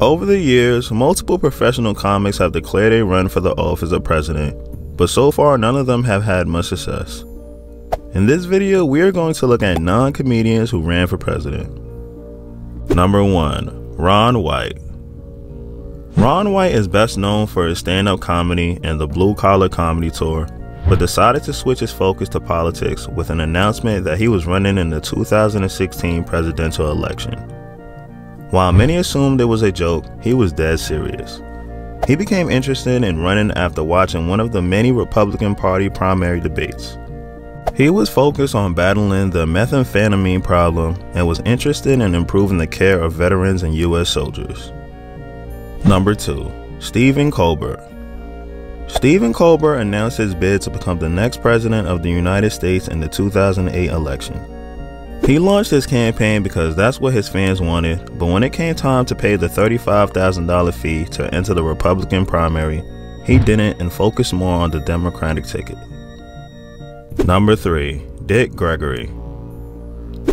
Over the years, multiple professional comics have declared a run for the office of president, but so far none of them have had much success. In this video, we are going to look at non-comedians who ran for president. Number 1. Ron White Ron White is best known for his stand-up comedy and the Blue Collar Comedy Tour, but decided to switch his focus to politics with an announcement that he was running in the 2016 presidential election. While many assumed it was a joke, he was dead serious. He became interested in running after watching one of the many Republican Party primary debates. He was focused on battling the methamphetamine problem and was interested in improving the care of veterans and U.S. soldiers. Number 2. Stephen Colbert Stephen Colbert announced his bid to become the next president of the United States in the 2008 election. He launched his campaign because that's what his fans wanted, but when it came time to pay the $35,000 fee to enter the Republican primary, he didn't and focused more on the Democratic ticket. Number 3. Dick Gregory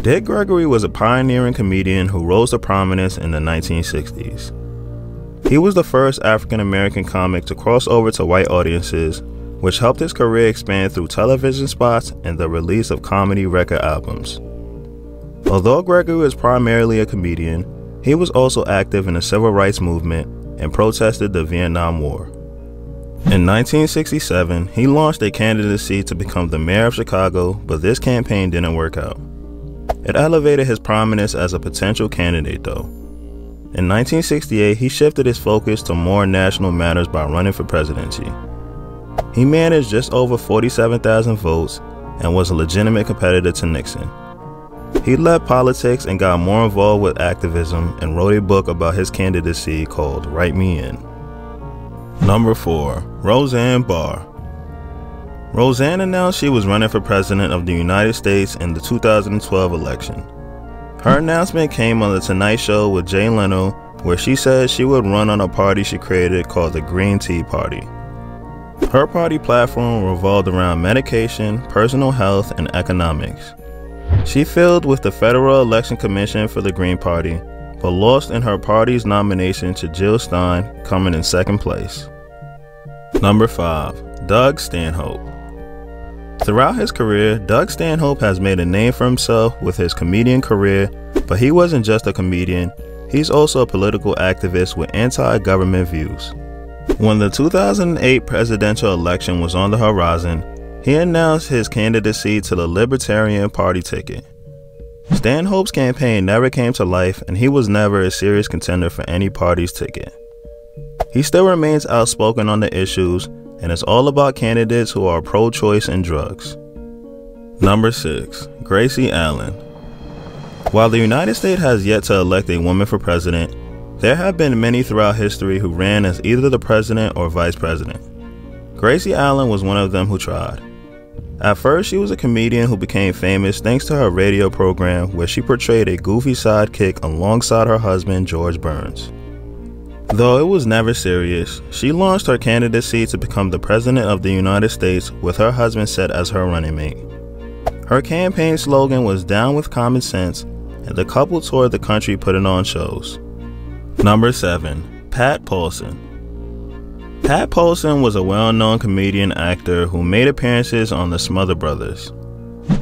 Dick Gregory was a pioneering comedian who rose to prominence in the 1960s. He was the first African American comic to cross over to white audiences, which helped his career expand through television spots and the release of comedy record albums. Although Gregory was primarily a comedian, he was also active in the civil rights movement and protested the Vietnam War. In 1967, he launched a candidacy to become the mayor of Chicago, but this campaign didn't work out. It elevated his prominence as a potential candidate, though. In 1968, he shifted his focus to more national matters by running for presidency. He managed just over 47,000 votes and was a legitimate competitor to Nixon. He left politics and got more involved with activism and wrote a book about his candidacy called Write Me In. Number 4. Roseanne Barr Roseanne announced she was running for President of the United States in the 2012 election. Her announcement came on The Tonight Show with Jay Leno, where she said she would run on a party she created called the Green Tea Party. Her party platform revolved around medication, personal health, and economics. She failed with the Federal Election Commission for the Green Party, but lost in her party's nomination to Jill Stein, coming in second place. Number 5. Doug Stanhope Throughout his career, Doug Stanhope has made a name for himself with his comedian career, but he wasn't just a comedian, he's also a political activist with anti-government views. When the 2008 presidential election was on the horizon, he announced his candidacy to the Libertarian Party ticket. Stanhope's campaign never came to life and he was never a serious contender for any party's ticket. He still remains outspoken on the issues and it's all about candidates who are pro-choice and drugs. Number 6. Gracie Allen While the United States has yet to elect a woman for president, there have been many throughout history who ran as either the president or vice president. Gracie Allen was one of them who tried. At first, she was a comedian who became famous thanks to her radio program where she portrayed a goofy sidekick alongside her husband, George Burns. Though it was never serious, she launched her candidacy to become the President of the United States with her husband set as her running mate. Her campaign slogan was Down with Common Sense, and the couple toured the country putting on shows. Number 7. Pat Paulsen Pat Paulsen was a well-known comedian actor who made appearances on The Smothers Brothers.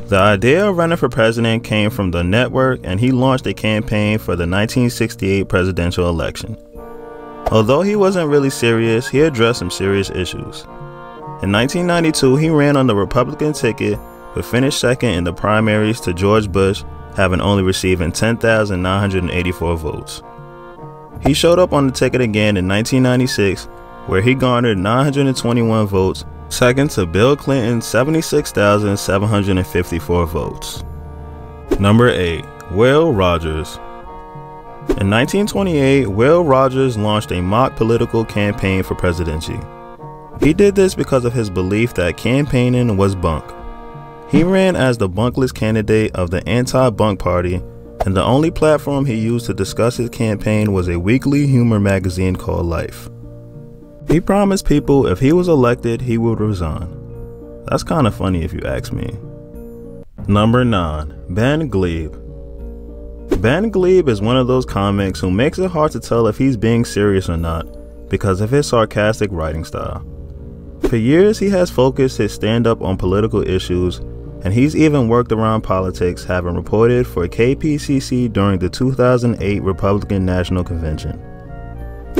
The idea of running for president came from the network and he launched a campaign for the 1968 presidential election. Although he wasn't really serious, he addressed some serious issues. In 1992, he ran on the Republican ticket but finished second in the primaries to George Bush, having only receiving 10,984 votes. He showed up on the ticket again in 1996 where he garnered 921 votes, second to Bill Clinton's 76,754 votes. Number 8. Will Rogers In 1928, Will Rogers launched a mock political campaign for presidency. He did this because of his belief that campaigning was bunk. He ran as the bunkless candidate of the anti-bunk party and the only platform he used to discuss his campaign was a weekly humor magazine called Life. He promised people if he was elected, he would resign. That's kind of funny if you ask me. Number 9. Ben Gleib Ben Gleib is one of those comics who makes it hard to tell if he's being serious or not because of his sarcastic writing style. For years, he has focused his stand up on political issues, and he's even worked around politics, having reported for KPCC during the 2008 Republican National Convention.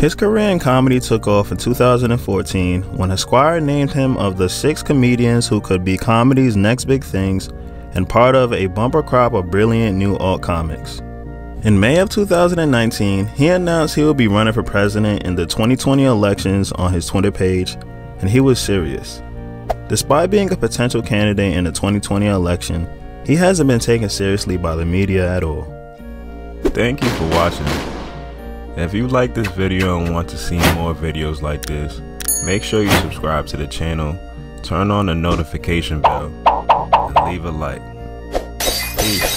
His career in comedy took off in 2014 when Esquire named him of the six comedians who could be comedy's next big things and part of a bumper crop of brilliant new alt comics. In May of 2019, he announced he would be running for president in the 2020 elections on his Twitter page, and he was serious. Despite being a potential candidate in the 2020 election, he hasn't been taken seriously by the media at all. Thank you for watching. If you like this video and want to see more videos like this, make sure you subscribe to the channel, turn on the notification bell, and leave a like. Peace.